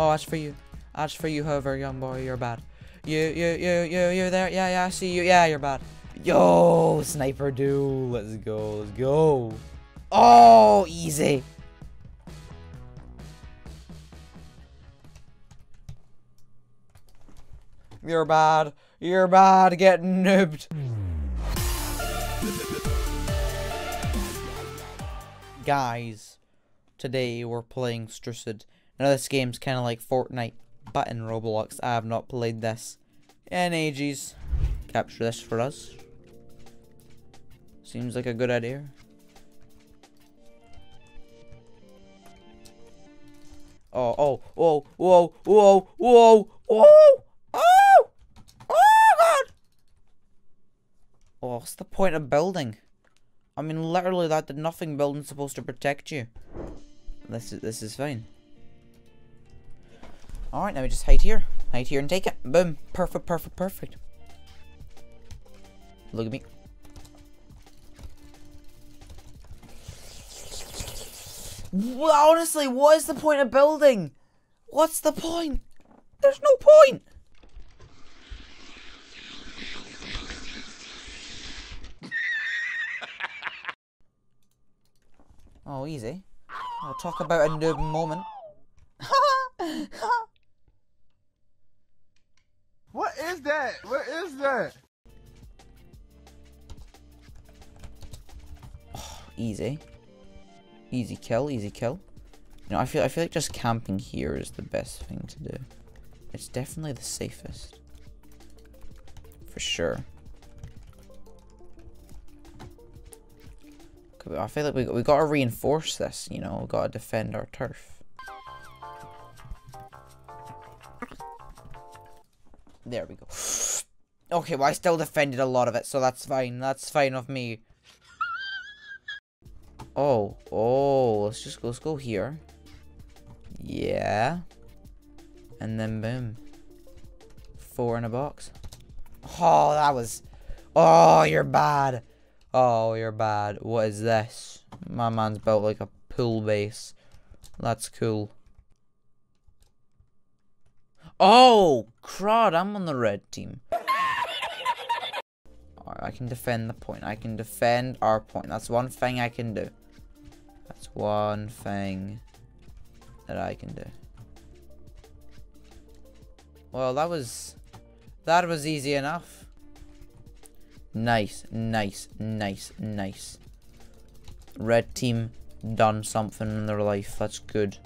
Oh, that's for you. That's for you, however, young boy. You're bad. You, you, you, you, you there? Yeah, yeah, I see you. Yeah, you're bad. Yo, sniper dude. Let's go. Let's go. Oh, easy. You're bad. You're bad. Get noobed. Guys, today we're playing Strucid. Now this game's kind of like Fortnite, but in Roblox. I have not played this in ages. Capture this for us. Seems like a good idea. Oh, oh, whoa, whoa, whoa, whoa, whoa, oh, oh, God. Oh, what's the point of building? I mean, literally, that did nothing. Building's supposed to protect you. This is this is fine. All right, now we just hide here, hide here, and take it. Boom, perfect, perfect, perfect. Look at me. Well, honestly, what is the point of building? What's the point? There's no point. Oh, easy. I'll talk about a noob moment. What is What is that? easy. Easy kill, easy kill. You know, I feel I feel like just camping here is the best thing to do. It's definitely the safest. For sure. I feel like we, we gotta reinforce this, you know, we gotta defend our turf. There we go. Okay, well I still defended a lot of it, so that's fine. That's fine of me. Oh, oh, let's just go, let's go here. Yeah. And then boom. Four in a box. Oh, that was... Oh, you're bad. Oh, you're bad. What is this? My man's built like a pool base. That's cool. Oh, crud, I'm on the red team. I can defend the point. I can defend our point. That's one thing I can do. That's one thing that I can do. Well, that was... That was easy enough. Nice, nice, nice, nice. Red team done something in their life. That's good.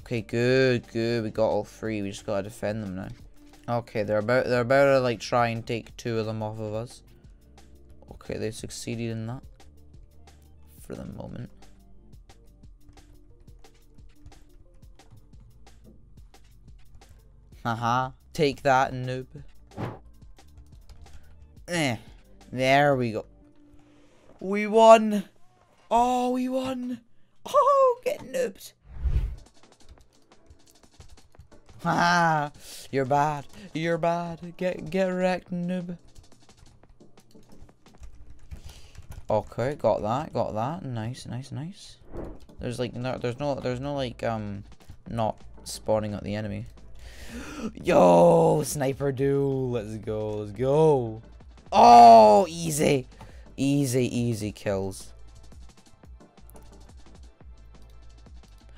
Okay, good, good. We got all three. We just gotta defend them now. Okay, they're about they're about to like try and take two of them off of us. Okay, they succeeded in that. For the moment. Haha. Take that, noob. Eh. There we go. We won. Oh, we won. Oh, get noobed. Ah, you're bad. You're bad. Get get wrecked, noob. Okay, got that. Got that. Nice, nice, nice. There's like no, there's no, there's no like um, not spawning at the enemy. Yo, sniper dude, Let's go. Let's go. Oh, easy, easy, easy kills.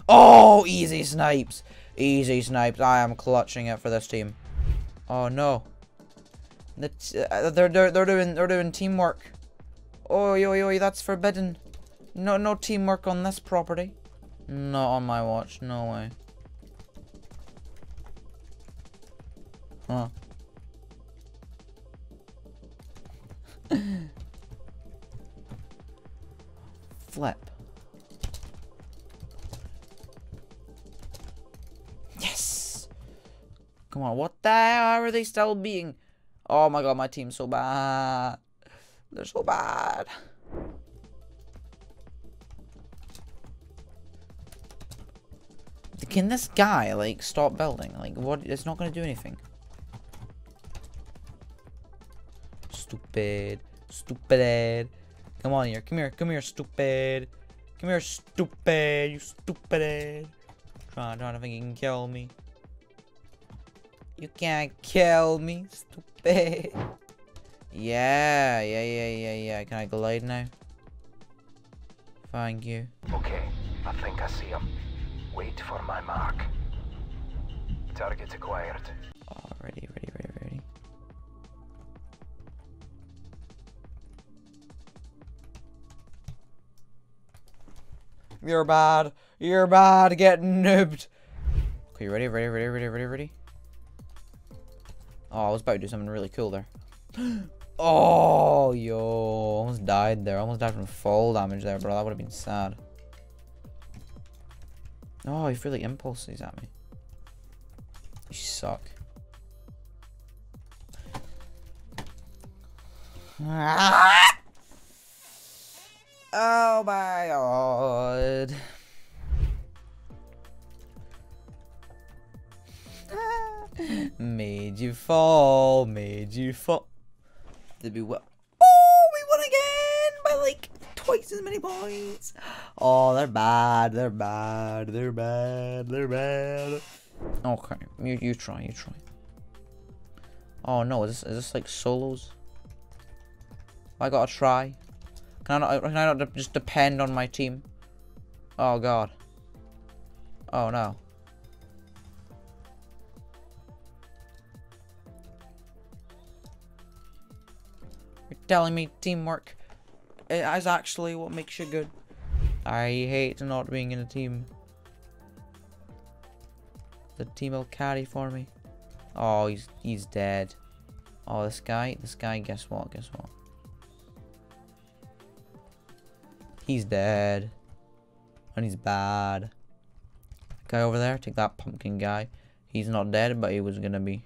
Oh, easy snipes. Easy snipes. I am clutching it for this team. Oh no. Uh, they're they're they're doing they're doing teamwork. Oh yo yo that's forbidden. No no teamwork on this property. Not on my watch. No way. Huh. Flip. Yes! Come on, what the hell are they still being? Oh my god, my team's so bad. They're so bad. Can this guy, like, stop building? Like, what? It's not going to do anything. Stupid. Stupid. Come on here. Come here. Come here, stupid. Come here, stupid. You stupid. Trying, trying to think you can kill me. You can't kill me, stupid. Yeah, yeah, yeah, yeah, yeah. Can I glide now? Thank you. Okay, I think I see him. Wait for my mark. Target acquired. Oh, ready, ready, ready, ready. You're bad. You're bad. Get noobed. Okay, ready, ready, ready, ready, ready, ready. Oh, I was about to do something really cool there. Oh, yo. Almost died there. Almost died from fall damage there, bro. That would have been sad. Oh, he really impulses at me. You suck. Oh my god. made you fall, made you fall. Did we what? Oh, we won again by like twice as many points. Oh, they're bad, they're bad, they're bad, they're bad. Okay, you you try, you try. Oh no, is this is this like solos? I gotta try. Can I not? Can I not just depend on my team? Oh god. Oh no. You're telling me teamwork is actually what makes you good. I hate not being in a team. The team will carry for me. Oh, he's he's dead. Oh, this guy, this guy, guess what? Guess what? He's dead. And he's bad. Guy over there, take that pumpkin guy. He's not dead, but he was gonna be.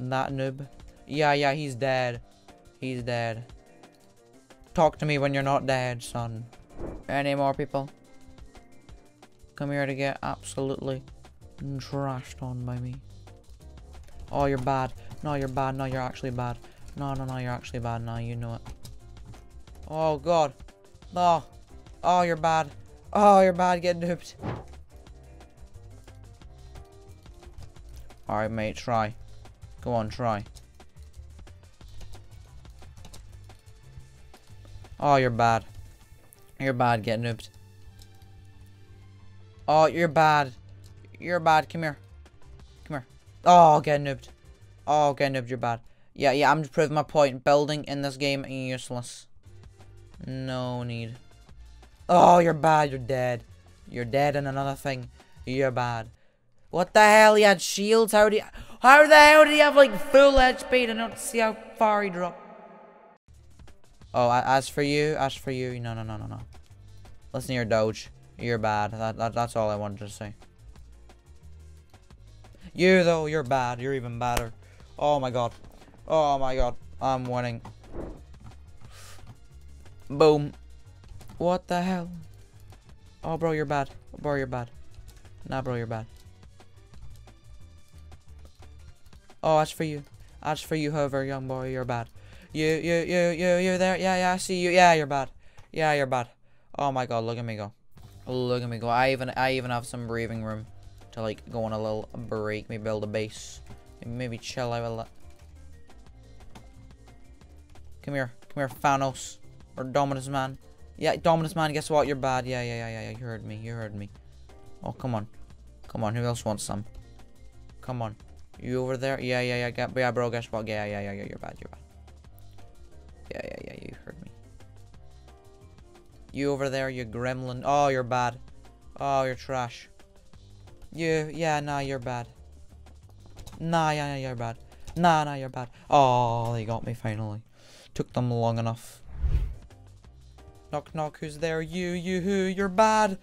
That noob. Yeah, yeah, he's dead. He's dead. Talk to me when you're not dead, son. Any more people? Come here to get absolutely trashed on by me. Oh, you're bad. No, you're bad. No, you're actually bad. No, no, no, you're actually bad. No, you know it. Oh, God. Oh. Oh, you're bad. Oh, you're bad. Get duped. Alright, mate. Try. Go on, try. Oh, you're bad. You're bad. Get noobed. Oh, you're bad. You're bad. Come here. Come here. Oh, get noobed. Oh, get noobed. You're bad. Yeah, yeah, I'm just proving my point. Building in this game useless. No need. Oh, you're bad. You're dead. You're dead and another thing. You're bad. What the hell? He had shields? How you... How the hell did he have, like, full HP to not see how far he dropped? Oh, as for you, as for you, no, no, no, no, no. Listen your doge. You're bad. That, that, that's all I wanted to say. You, though, you're bad. You're even badder. Oh, my God. Oh, my God. I'm winning. Boom. What the hell? Oh, bro, you're bad. Bro, you're bad. Nah, bro, you're bad. Oh, that's for you. That's for you, however, young boy, you're bad. You, you, you, you, you there? Yeah, yeah, I see you. Yeah, you're bad. Yeah, you're bad. Oh my god, look at me go. Look at me go. I even, I even have some breathing room to like go on a little break, maybe build a base, maybe chill out a lot. Come here, come here, Thanos or Dominus Man. Yeah, Dominus Man. Guess what? You're bad. Yeah, yeah, yeah, yeah. You heard me. You heard me. Oh, come on, come on. Who else wants some? Come on. You over there? Yeah, yeah, yeah. Yeah, bro. Guess what? Yeah, yeah, yeah, yeah. You're bad. You're bad. You over there, you gremlin. Oh, you're bad. Oh, you're trash. You, yeah, nah, you're bad. Nah, yeah, yeah, you're bad. Nah, nah, you're bad. Oh, they got me finally. Took them long enough. Knock, knock, who's there? You, you, who? You're bad.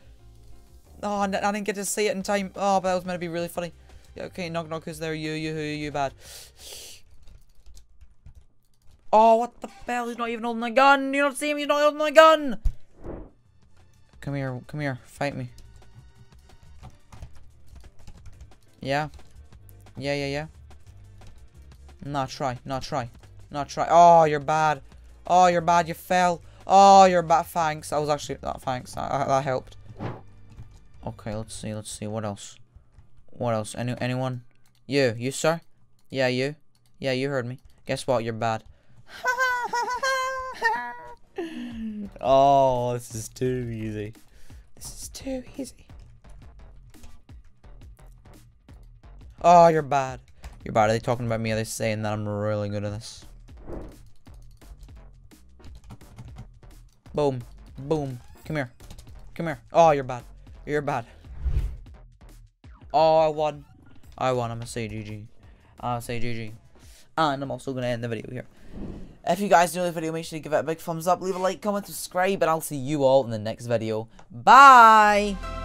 Oh, I didn't get to see it in time. Oh, but that was meant to be really funny. Okay, knock, knock, who's there? You, you, who? You bad. Oh, what the hell? He's not even holding a gun. You don't see him? He's not holding a gun. Come here. Come here. Fight me. Yeah. Yeah, yeah, yeah. Not try. Not try. Not try. Oh, you're bad. Oh, you're bad. You fell. Oh, you're bad. Thanks. I was actually... That, thanks. That, that helped. Okay, let's see. Let's see. What else? What else? Any anyone? You, you, sir? Yeah, you. Yeah, you heard me. Guess what? You're bad. Oh, this is too easy. This is too easy. Oh, you're bad. You're bad. Are they talking about me? Are they saying that I'm really good at this? Boom. Boom. Come here. Come here. Oh, you're bad. You're bad. Oh, I won. I won. I'm gonna say GG. I'm gonna say GG. And I'm also gonna end the video here. If you guys enjoyed the video, make sure to give it a big thumbs up, leave a like, comment, subscribe, and I'll see you all in the next video. Bye!